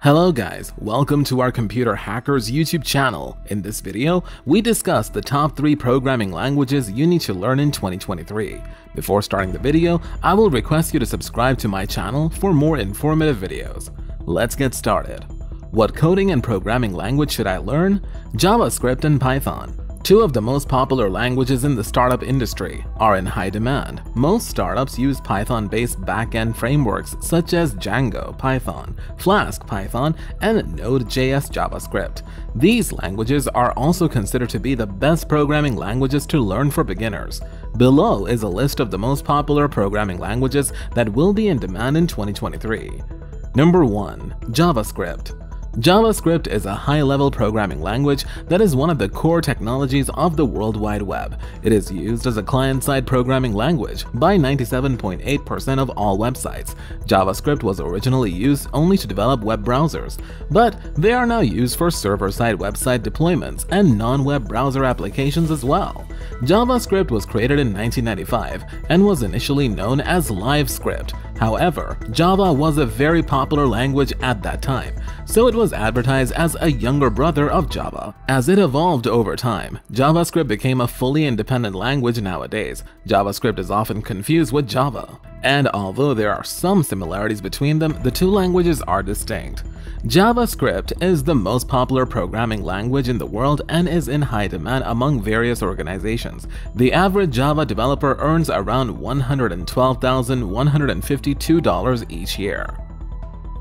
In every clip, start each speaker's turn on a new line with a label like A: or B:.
A: Hello guys, welcome to our Computer Hackers YouTube channel. In this video, we discuss the top 3 programming languages you need to learn in 2023. Before starting the video, I will request you to subscribe to my channel for more informative videos. Let's get started. What coding and programming language should I learn? JavaScript and Python. Two of the most popular languages in the startup industry are in high demand. Most startups use Python-based backend frameworks such as Django Python, Flask Python, and Node.js JavaScript. These languages are also considered to be the best programming languages to learn for beginners. Below is a list of the most popular programming languages that will be in demand in 2023. Number 1. JavaScript JavaScript is a high-level programming language that is one of the core technologies of the World Wide Web. It is used as a client-side programming language by 97.8% of all websites. JavaScript was originally used only to develop web browsers, but they are now used for server-side website deployments and non-web browser applications as well. JavaScript was created in 1995 and was initially known as LiveScript. However, Java was a very popular language at that time, so it was advertised as a younger brother of Java. As it evolved over time, JavaScript became a fully independent language nowadays. JavaScript is often confused with Java. And although there are some similarities between them, the two languages are distinct. JavaScript is the most popular programming language in the world and is in high demand among various organizations. The average Java developer earns around $112,152 each year.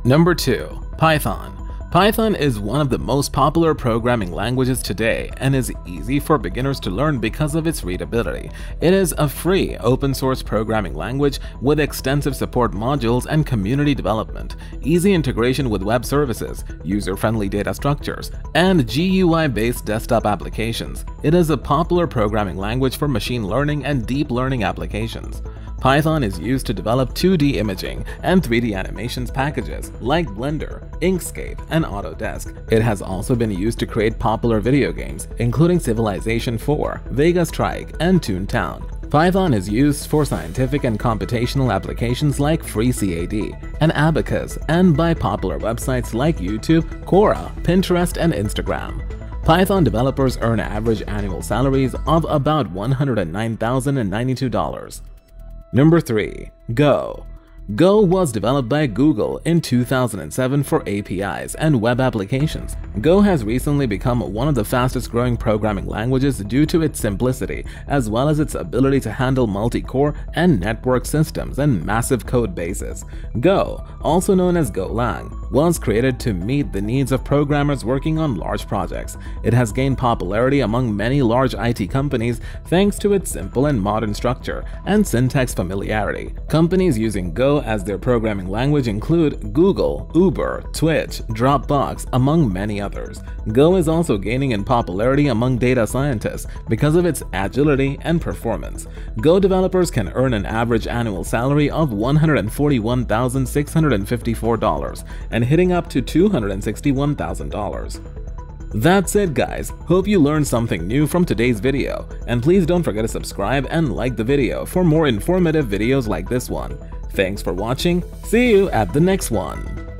A: Number 2. Python Python is one of the most popular programming languages today and is easy for beginners to learn because of its readability. It is a free, open-source programming language with extensive support modules and community development, easy integration with web services, user-friendly data structures, and GUI-based desktop applications. It is a popular programming language for machine learning and deep learning applications. Python is used to develop 2D imaging and 3D animations packages like Blender, Inkscape, and Autodesk. It has also been used to create popular video games, including Civilization 4, Vega Strike, and Toontown. Python is used for scientific and computational applications like FreeCAD and Abaqus, and by popular websites like YouTube, Quora, Pinterest, and Instagram. Python developers earn average annual salaries of about $109,092. Number 3. Go Go was developed by Google in 2007 for APIs and web applications. Go has recently become one of the fastest growing programming languages due to its simplicity, as well as its ability to handle multi-core and network systems and massive code bases. Go, also known as Golang, was created to meet the needs of programmers working on large projects. It has gained popularity among many large IT companies thanks to its simple and modern structure and syntax familiarity. Companies using Go as their programming language include Google, Uber, Twitch, Dropbox, among many others. Go is also gaining in popularity among data scientists because of its agility and performance. Go developers can earn an average annual salary of $141,654 and hitting up to $261,000. That's it guys, hope you learned something new from today's video, and please don't forget to subscribe and like the video for more informative videos like this one. Thanks for watching, see you at the next one!